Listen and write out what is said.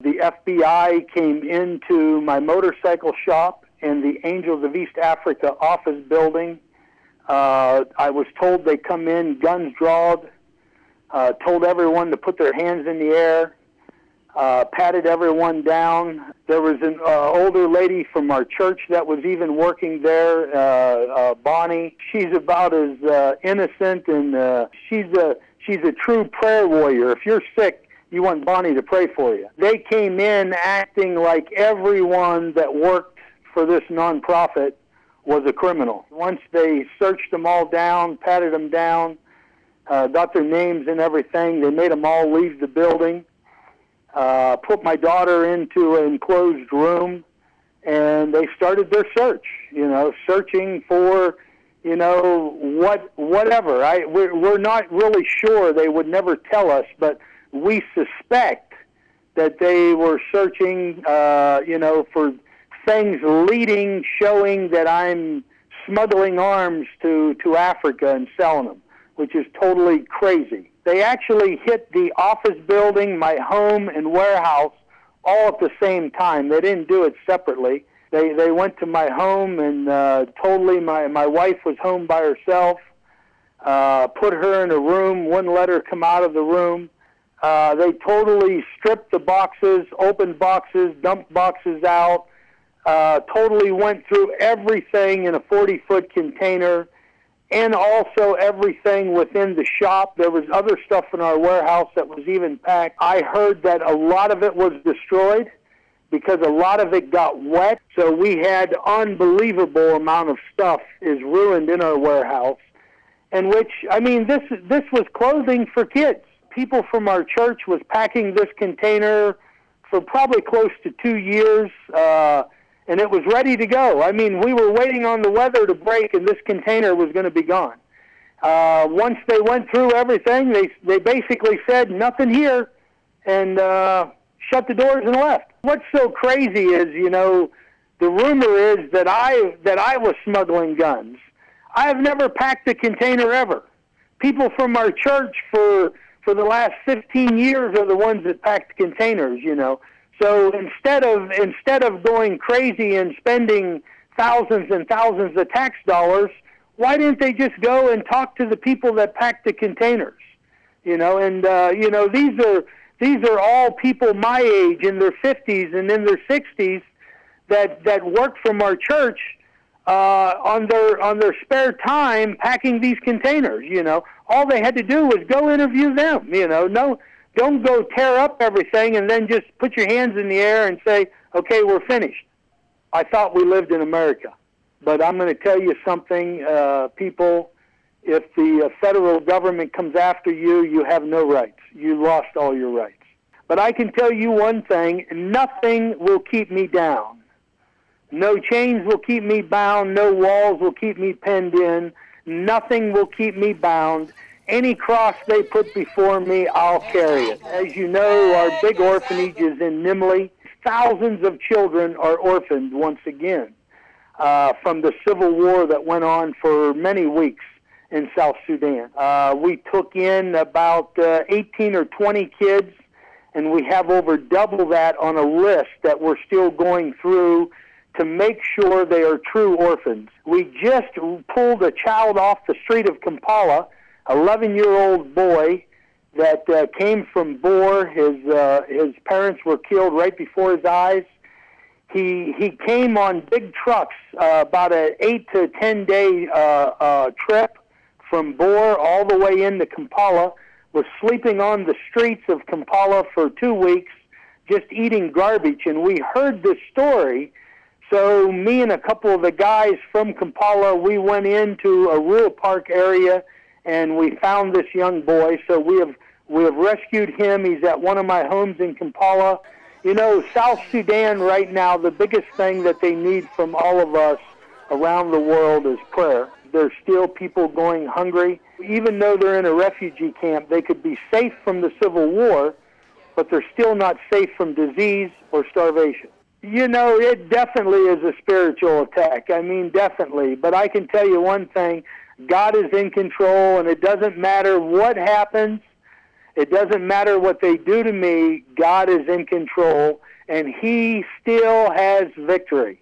The FBI came into my motorcycle shop in the Angels of East Africa office building. Uh, I was told they come in, guns drawn, uh, told everyone to put their hands in the air, uh, patted everyone down. There was an uh, older lady from our church that was even working there, uh, uh, Bonnie. She's about as uh, innocent and uh, she's a she's a true prayer warrior. If you're sick, you want Bonnie to pray for you. They came in acting like everyone that worked for this nonprofit was a criminal. Once they searched them all down, patted them down, uh, got their names and everything, they made them all leave the building uh, put my daughter into an enclosed room, and they started their search. You know, searching for, you know, what whatever. I we're, we're not really sure. They would never tell us, but we suspect that they were searching, uh, you know, for things leading, showing that I'm smuggling arms to to Africa and selling them, which is totally crazy. They actually hit the office building, my home, and warehouse all at the same time. They didn't do it separately. They they went to my home and uh, totally my my wife was home by herself. Uh, put her in a room, wouldn't let her come out of the room. Uh, they totally stripped the boxes, opened boxes, dumped boxes out. Uh, totally went through everything in a 40 foot container and also everything within the shop. There was other stuff in our warehouse that was even packed. I heard that a lot of it was destroyed because a lot of it got wet. So we had unbelievable amount of stuff is ruined in our warehouse. And which I mean this this was clothing for kids. People from our church was packing this container for probably close to 2 years. Uh and it was ready to go. I mean, we were waiting on the weather to break, and this container was going to be gone. Uh, once they went through everything, they they basically said nothing here, and uh, shut the doors and left. What's so crazy is, you know, the rumor is that I that I was smuggling guns. I have never packed a container ever. People from our church for for the last 15 years are the ones that packed containers. You know, so instead of instead of going crazy and spending thousands and thousands of tax dollars, why didn't they just go and talk to the people that packed the containers? You know, and uh, you know these are these are all people my age in their 50s and in their 60s that that work from our church uh, on their on their spare time packing these containers. You know, all they had to do was go interview them. You know, no don't go tear up everything and then just put your hands in the air and say, okay, we're finished. I thought we lived in America. But I'm going to tell you something, uh, people. If the uh, federal government comes after you, you have no rights. You lost all your rights. But I can tell you one thing nothing will keep me down. No chains will keep me bound. No walls will keep me penned in. Nothing will keep me bound any cross they put before me, I'll carry it. As you know, our big orphanage is in Nimule. Thousands of children are orphaned once again uh, from the civil war that went on for many weeks in South Sudan. Uh, we took in about uh, 18 or 20 kids, and we have over double that on a list that we're still going through to make sure they are true orphans. We just pulled a child off the street of Kampala 11 year old boy that uh, came from Bor. His uh, his parents were killed right before his eyes. He he came on big trucks, uh, about an eight to ten day uh, uh, trip from Bor all the way into Kampala. Was sleeping on the streets of Kampala for two weeks, just eating garbage. And we heard this story. So me and a couple of the guys from Kampala, we went into a rural park area and we found this young boy. So we have we have rescued him. He's at one of my homes in Kampala. You know, South Sudan right now, the biggest thing that they need from all of us around the world is prayer. There's still people going hungry. Even though they're in a refugee camp, they could be safe from the civil war, but they're still not safe from disease or starvation. You know, it definitely is a spiritual attack. I mean, definitely. But I can tell you one thing God is in control, and it doesn't matter what happens. It doesn't matter what they do to me, God is in control, and He still has victory.